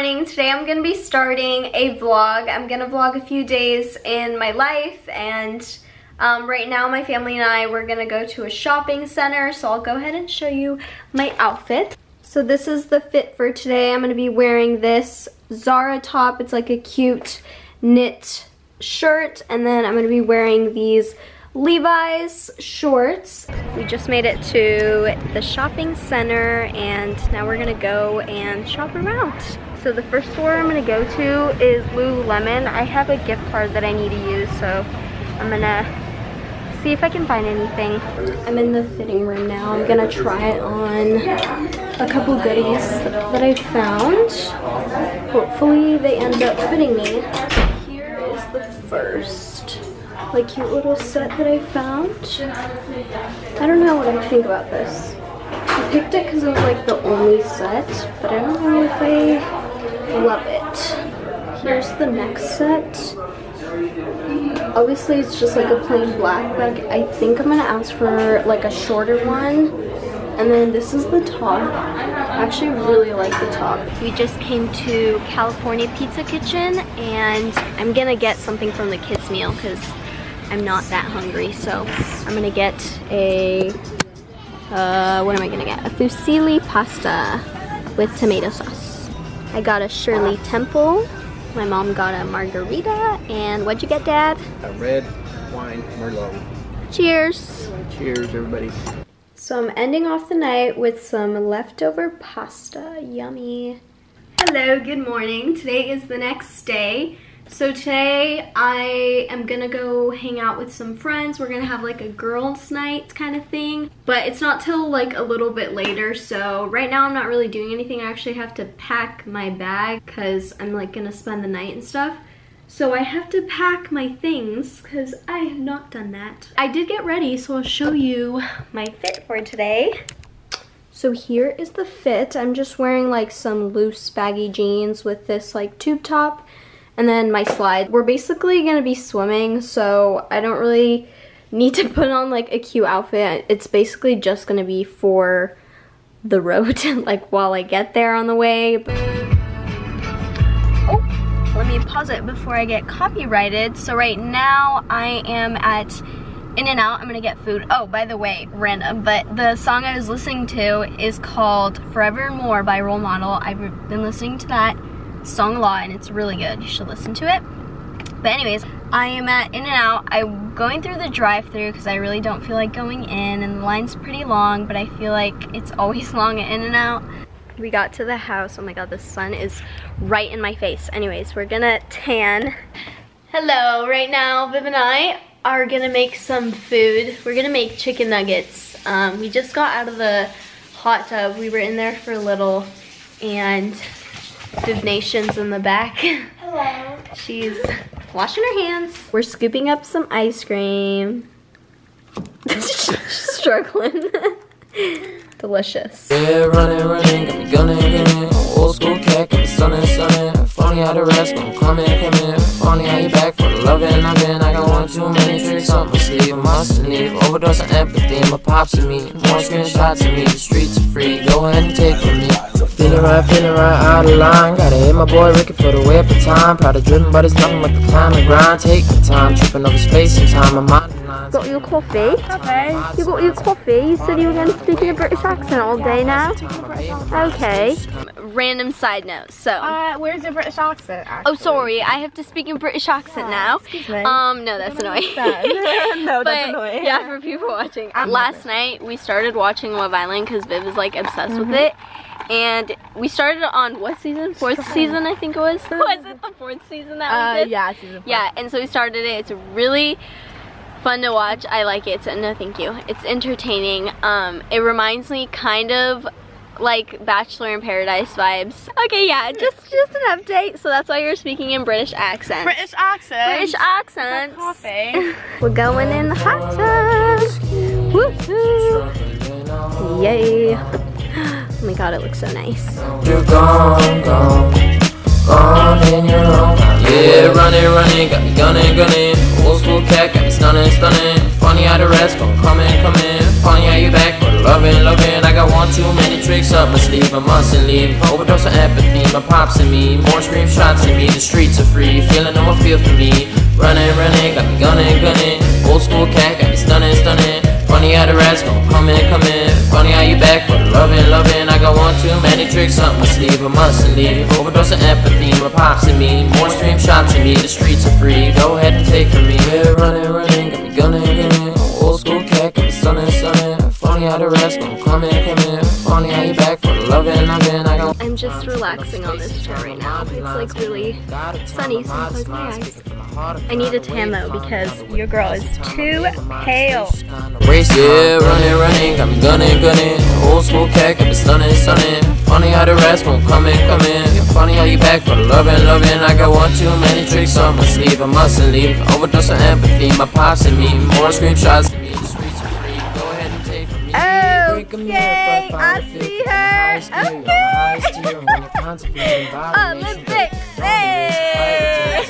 morning. Today I'm gonna be starting a vlog. I'm gonna vlog a few days in my life and um, right now my family and I, we're gonna go to a shopping center. So I'll go ahead and show you my outfit. So this is the fit for today. I'm gonna be wearing this Zara top. It's like a cute knit shirt. And then I'm gonna be wearing these Levi's shorts. We just made it to the shopping center and now we're gonna go and shop around. So the first store I'm gonna go to is Lululemon. I have a gift card that I need to use so I'm gonna see if I can find anything. I'm in the fitting room now. I'm gonna try on a couple goodies that I found. Hopefully they end up fitting me. Here is the first like cute little set that I found. I don't know what I think about this. I picked it because it was like the only set, but I don't know if I love it. Here's the next set. Obviously it's just like a plain black, but I think I'm gonna ask for like a shorter one. And then this is the top. I actually really like the top. We just came to California Pizza Kitchen and I'm gonna get something from the kids meal because I'm not that hungry, so I'm gonna get a, uh, what am I gonna get? A fusilli pasta with tomato sauce. I got a Shirley Temple. My mom got a margarita. And what'd you get, Dad? A red wine Merlot. Cheers. Cheers, everybody. So I'm ending off the night with some leftover pasta. Yummy. Hello, good morning. Today is the next day. So today I am gonna go hang out with some friends. We're gonna have like a girls night kind of thing, but it's not till like a little bit later. So right now I'm not really doing anything. I actually have to pack my bag because I'm like gonna spend the night and stuff. So I have to pack my things because I have not done that. I did get ready, so I'll show you my fit for today. So here is the fit. I'm just wearing like some loose baggy jeans with this like tube top and then my slide. We're basically gonna be swimming, so I don't really need to put on like a cute outfit. It's basically just gonna be for the road, like while I get there on the way. Oh, let me pause it before I get copyrighted. So right now I am at In-N-Out. I'm gonna get food. Oh, by the way, random, but the song I was listening to is called Forever and More by Role Model. I've been listening to that song a lot and it's really good. You should listen to it. But anyways, I am at In-N-Out. I'm going through the drive through because I really don't feel like going in and the line's pretty long, but I feel like it's always long at In-N-Out. We got to the house. Oh my god, the sun is right in my face. Anyways, we're gonna tan. Hello, right now Viv and I are gonna make some food. We're gonna make chicken nuggets. Um, we just got out of the hot tub. We were in there for a little and Viv Nation's in the back. Hello. She's washing her hands. We're scooping up some ice cream. Struggling. Delicious. Yeah, running, running, got me gunning, gunning. Old school cat, got me stunning, stunning. Funny how the rest gon' come in, come in. Funny how you back for the loving I've been. I got one too many tricks up my sleeve. I must leave. Overdose of empathy, my pops and me. More screenshots of me. The streets are free. Go ahead and take from me. Feeling right, feeling right out of line. Gotta hit my boy Ricky for the way up the time. Proud of driven, but it's nothing but the climb and grind. Take the time, tripping over space and time. My mind Got your coffee? Okay. You got your coffee? You said you were going to speak in a British accent all day now? Okay. Random side note, so. Uh, where's your British accent? Oh, sorry, I have to speak in British accent now. Excuse me. Um, no, that's annoying. no, that's annoying. Yeah, for people watching. I'm Last night, we started watching Love Island because Viv is like obsessed Mm-hmm. with it. And we started on what season? Fourth season, I think it was. Was it the fourth season that Uh, we did? yeah, season four. Yeah, and so we started it. It's really fun to watch. I like it. So no, thank you. It's entertaining. Um, it reminds me kind of like Bachelor in Paradise vibes. Okay, yeah, just just an update. So that's why you're speaking in British accent. British accent. British accents. Coffee. We're going in the hot tub. Woohoo! Yay! Oh my god, it looks so nice. You're gone, gone, gone in your own. Yeah, running, running, got me gunning, gunning. Old school cat, got me stunning, stunning. Funny how the rest gon' come in, come in. Funny how you back for loving, loving. I got one too many tricks up my sleeve. I mustn't leave. Overdose of empathy, my pops me. More scream shots in me, the streets are free. Feeling no feel for me. Running, running, got me gunning, gunning. Old school cat, got me stunning, stunning. Funny how the rats gon' come in, come in. Funny how you back for loving. I got one too many tricks up my sleeve, I mustn't leave. Overdose of empathy, my pops and me. More scream shots in me, the streets are free. Go ahead and take from me. We're running, running, got me gunning, gunning. Old school cat, got me stunning, stunning. Funny how the rats gon' come in, come in. Funny how you back for the loving, loving. I got I'm just relaxing on this chair right now. It's like really sunny, so I'm close my eyes. I need a tan though because your girl is too pale. Race, yeah, running, running, got me gunning, gunning. Old school cat, how the rats gon' come in, come in. Funny how you back for loving, loving. I got one too many tricks on my sleeve, I mustn't leave. Overdose of empathy, my pops and me. More screenshots than me, the streets free. Go ahead and take from me. Okay, I see her. Okay. Olympics, hey.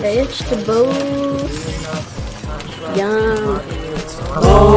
Vegetables. Yum. Golden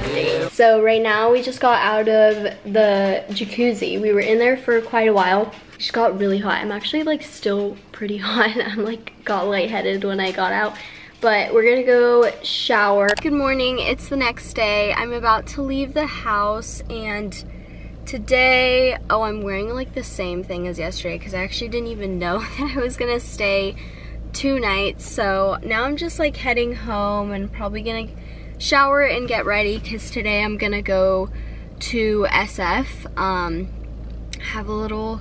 update. So right now we just got out of the jacuzzi. We were in there for quite a while. It just got really hot. I'm actually like still pretty hot. I'm like got lightheaded when I got out. But we're gonna go shower. Good morning, it's the next day. I'm about to leave the house and today, oh I'm wearing like the same thing as yesterday because I actually didn't even know that I was gonna stay two nights. So now I'm just like heading home and probably gonna shower and get ready because today I'm gonna go to SF. Um, have a little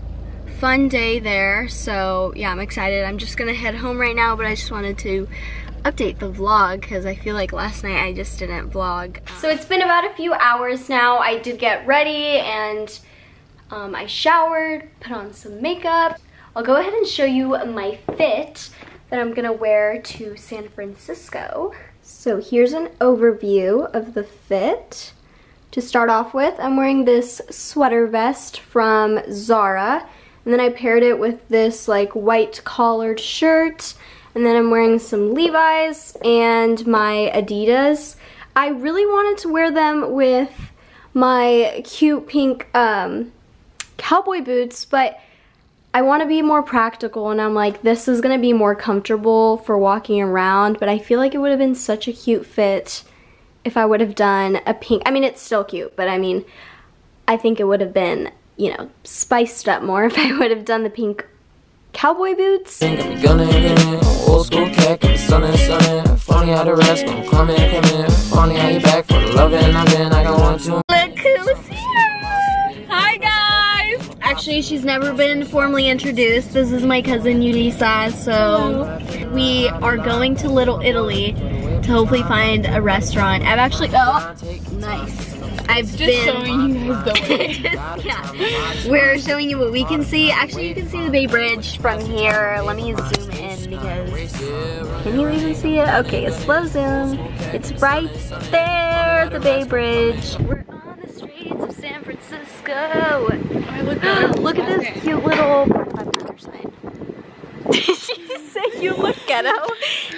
fun day there. So yeah, I'm excited. I'm just gonna head home right now, but I just wanted to update the vlog because I feel like last night I just didn't vlog. So it's been about a few hours now. I did get ready and um, I showered, put on some makeup. I'll go ahead and show you my fit that I'm gonna wear to San Francisco. So here's an overview of the fit. To start off with, I'm wearing this sweater vest from Zara. And then I paired it with this like white collared shirt. And then I'm wearing some Levi's and my Adidas. I really wanted to wear them with my cute pink um, cowboy boots, but I want to be more practical and I'm like, this is going to be more comfortable for walking around, but I feel like it would have been such a cute fit if I would have done a pink. I mean, it's still cute, but I mean, I think it would have been, you know, spiced up more if I would have done the pink cowboy boots. Got me gunning, gunning. Old school cat, got me stunning, stunning. Funny how the rats gon' come in, come. Funny how you back for the loving, loving. I got one too Look who's here! Actually, she's never been formally introduced. This is my cousin Ulisa. So we are going to Little Italy to hopefully find a restaurant. I've actually, oh, nice. I've Just been showing you guys the way. Just- yeah. We're showing you what we can see. Actually, you can see the Bay Bridge from here. Let me zoom in because can you even see it? Okay, a slow zoom. It's right there, the Bay Bridge. We're on the streets of San Francisco. Look at this cute little sign. Did she say you look ghetto?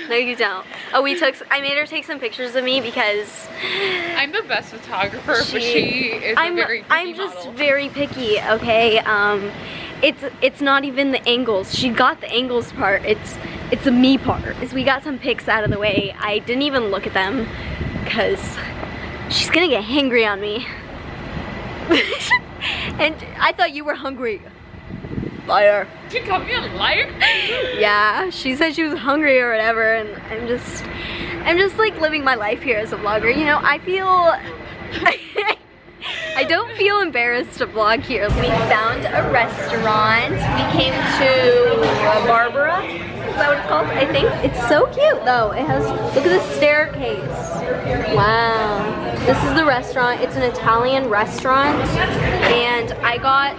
No, you don't. Oh, we took. I made her take some pictures of me because I'm the best photographer, but She- she is I'm a very picky I'm just model. very picky, okay? Um it's it's not even the angles. She got the angles part. It's it's a me part. Is we got some pics out of the way. I didn't even look at them cuz she's going to get hangry on me. and I thought you were hungry. Liar. She called me a liar. Yeah, she said she was hungry or whatever and I'm just I'm just like living my life here as a vlogger. You know, I feel I don't feel embarrassed to vlog here. We found a restaurant. We came to Barbara. Is that what it's called? I think. It's so cute though. It has, look at the staircase. Wow. This is the restaurant. It's an Italian restaurant. And I got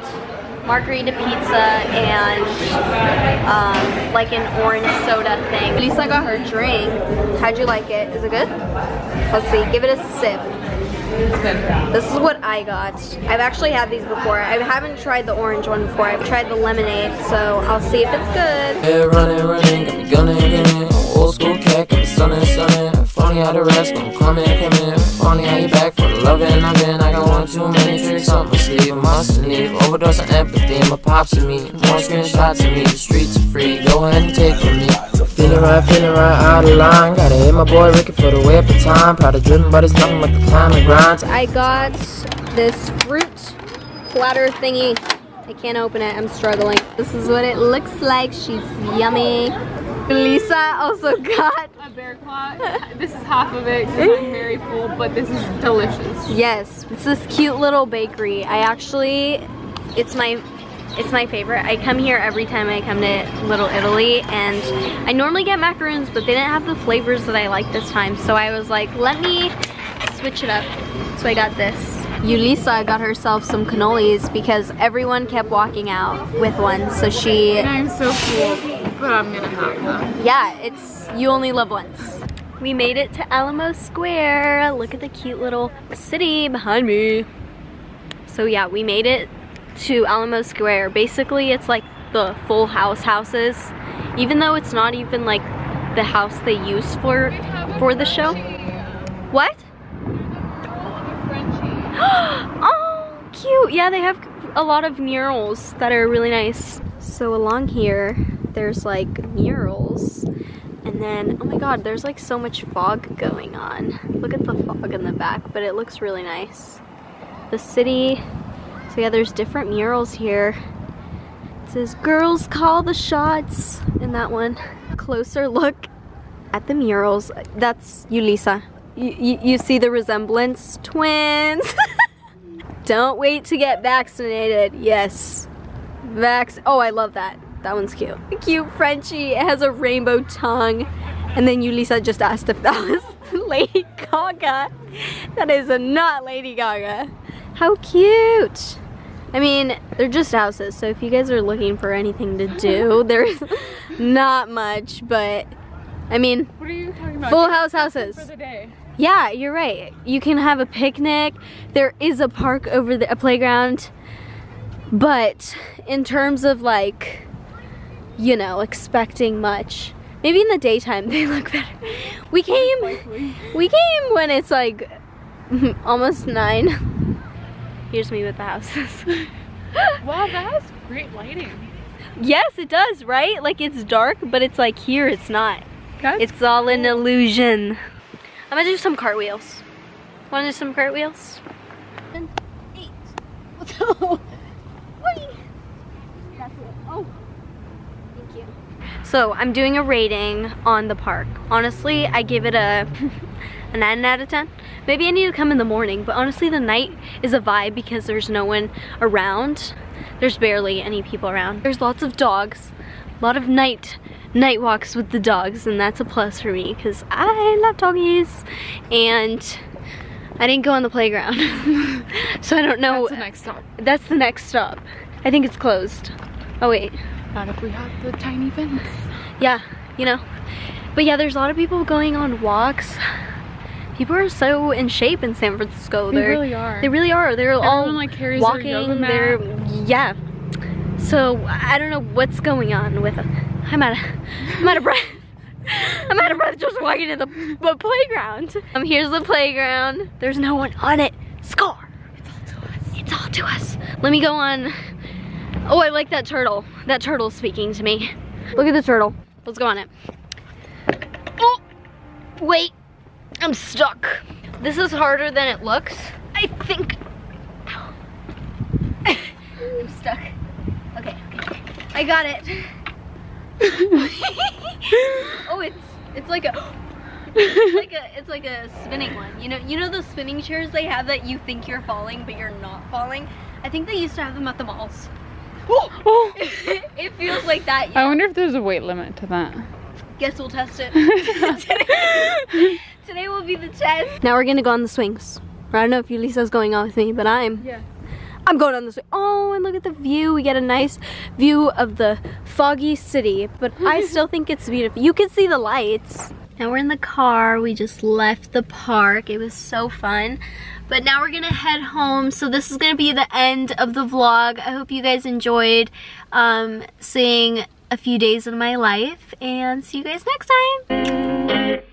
margarita pizza and um, like an orange soda thing. Lisa got her drink. How'd you like it? Is it good? Let's see. Give it a sip. This is what I got. I've actually had these before. I haven't tried the orange one before. I've tried the lemonade, so I'll see if it's good. Running, running, got me gunning. Old school cat, got me stunning, stunning. Funny how the rest. Funny how you back for the been. I got one too many tricks up my sleeve. Must leave. Overdose empathy, my pops me. More screenshots of me. The streets are free. Go ahead and take from me. Feeling right, feeling right, out of line. Gotta hit my boy Ricky for the way up the time. Proud of driven, but it's nothing but the climb and grind. I got this fruit platter thingy. I can't open it, I'm struggling. This is what it looks like. She's yummy. Lisa also got, A bear claw. This is half of it because I'm very full, but this is delicious. yes, it's this cute little bakery. I actually, it's my, it's my favorite. I come here every time I come to Little Italy and I normally get macaroons, but they didn't have the flavors that I like this time. So I was like, let me switch it up. So I got this. Yulisa got herself some cannolis because everyone kept walking out with one. So she And I'm so full, but I'm gonna have them. yeah, it's you only live once. We made it to Alamo Square. Look at the cute little city behind me. So yeah, we made it to Alamo Square. Basically, it's like the full house houses. Even though it's not even like the house they use for for the show. What? oh, cute. Yeah, they have a lot of murals that are really nice. So along here, there's like murals. And then, oh my god, there's like so much fog going on. Look at the fog in the back, but it looks really nice. The city, so yeah, there's different murals here. It says, girls call the shots in that one. Closer look at the murals. That's Yulisa. You, see the resemblance? Twins! Don't wait to get vaccinated. Yes. Vax. Oh, I love that. That one's cute. Cute Frenchie. It has a rainbow tongue. And then Yulisa just asked if that was Lady Gaga. That is not Lady Gaga. How cute. I mean, they're just houses, so if you guys are looking for anything to do, there's not much, but I mean, What are you talking about? full house houses. for the day. Yeah, you're right. You can have a picnic. There is a park over the a playground. But in terms of like, you know, expecting much, maybe in the daytime they look better. We came, we came when it's like almost nine. Here's me with the houses. Wow, that has great lighting. yes, it does, right? Like it's dark, but it's like here it's not. That's It's all an illusion. I'm gonna do some cartwheels. Wanna do some cartwheels? Seven, eight. Whee. That's it. Oh, thank you. So I'm doing a rating on the park. Honestly, I give it a, a 9 out of 10. Maybe I need to come in the morning, but honestly the night is a vibe because there's no one around. There's barely any people around. There's lots of dogs, a lot of night night walks with the dogs, and that's a plus for me because I love doggies. And I didn't go on the playground, so I don't know. That's the next stop. That's the next stop. I think it's closed. Oh wait, Not if we have the tiny fence. yeah, you know. But yeah, there's a lot of people going on walks. People are so in shape in San Francisco. They They're, really are. They really are. They're all Everyone, like, carries their walking. yoga mat. They're yeah. So I don't know what's going on with them. I'm out of I'm out of breath. I'm out of breath just walking to the, the playground. Um, here's the playground. There's no one on it. Scar. It's all to us. It's all to us. Let me go on. Oh, I like that turtle. That turtle's speaking to me. Look at the turtle. Let's go on it. Oh, wait. I'm stuck. This is harder than it looks. I think. I'm stuck. Okay, okay. I got it. oh, it's it's like a it's like a it's like a spinning one. You know, you know those spinning chairs they have that you think you're falling but you're not falling. I think they used to have them at the malls. Oh. it feels like that. I wonder if there's a weight limit to that. Guess we'll test it. Today will be the test. Now we're gonna go on the swings. I don't know if Ulisa's going on with me, but I'm. Yeah. I'm going on this. Oh, and look at the view. We get a nice view of the foggy city, but I still think it's beautiful. You can see the lights. Now we're in the car. We just left the park. It was so fun. But now we're gonna head home. So this is gonna be the end of the vlog. I hope you guys enjoyed um, seeing a few days of my life and see you guys next time.